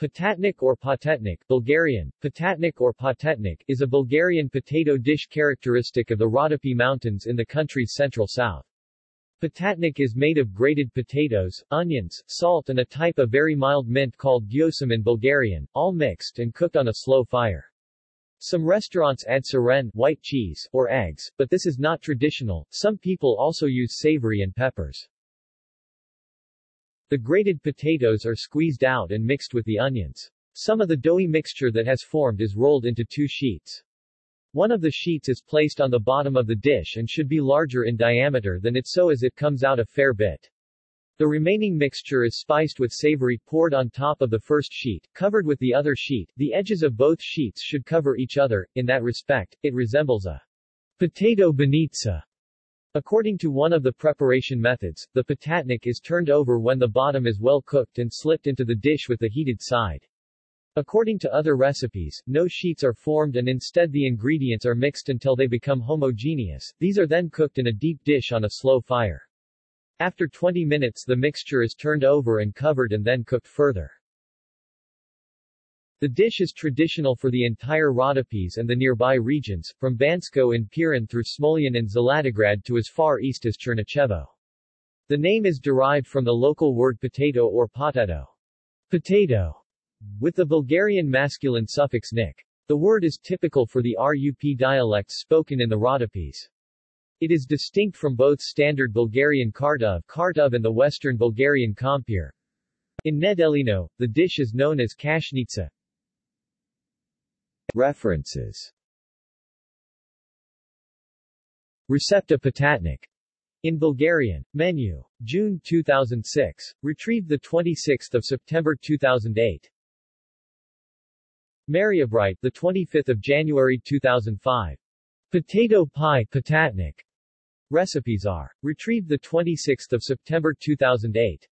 Patatnik or patetnik Bulgarian, patatnik or patetnik is a Bulgarian potato dish characteristic of the Rhodope Mountains in the country's central south. Patatnik is made of grated potatoes, onions, salt and a type of very mild mint called gyosum in Bulgarian, all mixed and cooked on a slow fire. Some restaurants add sirene white cheese or eggs, but this is not traditional. Some people also use savory and peppers. The grated potatoes are squeezed out and mixed with the onions. Some of the doughy mixture that has formed is rolled into two sheets. One of the sheets is placed on the bottom of the dish and should be larger in diameter than it so as it comes out a fair bit. The remaining mixture is spiced with savory poured on top of the first sheet, covered with the other sheet. The edges of both sheets should cover each other. In that respect, it resembles a potato banitsa. According to one of the preparation methods, the patatnik is turned over when the bottom is well cooked and slipped into the dish with the heated side. According to other recipes, no sheets are formed and instead the ingredients are mixed until they become homogeneous. These are then cooked in a deep dish on a slow fire. After 20 minutes the mixture is turned over and covered and then cooked further. The dish is traditional for the entire Rhodopes and the nearby regions, from Bansko in Pirin through Smolyan and Zlatograd to as far east as Chernichevo. The name is derived from the local word potato or potato, potato, with the Bulgarian masculine suffix nik. The word is typical for the RUP dialects spoken in the Rhodopes. It is distinct from both standard Bulgarian Kartof, Kartof and the Western Bulgarian Kompir. In Nedelino, the dish is known as kashnitsa, References Recepta Patatnik. In Bulgarian. Menu. June 2006. Retrieved 26 September 2008. Mariabright, the 25th of January 2005. Potato pie patatnik. Recipes are. Retrieved 26 September 2008.